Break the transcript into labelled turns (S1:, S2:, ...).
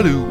S1: Hello,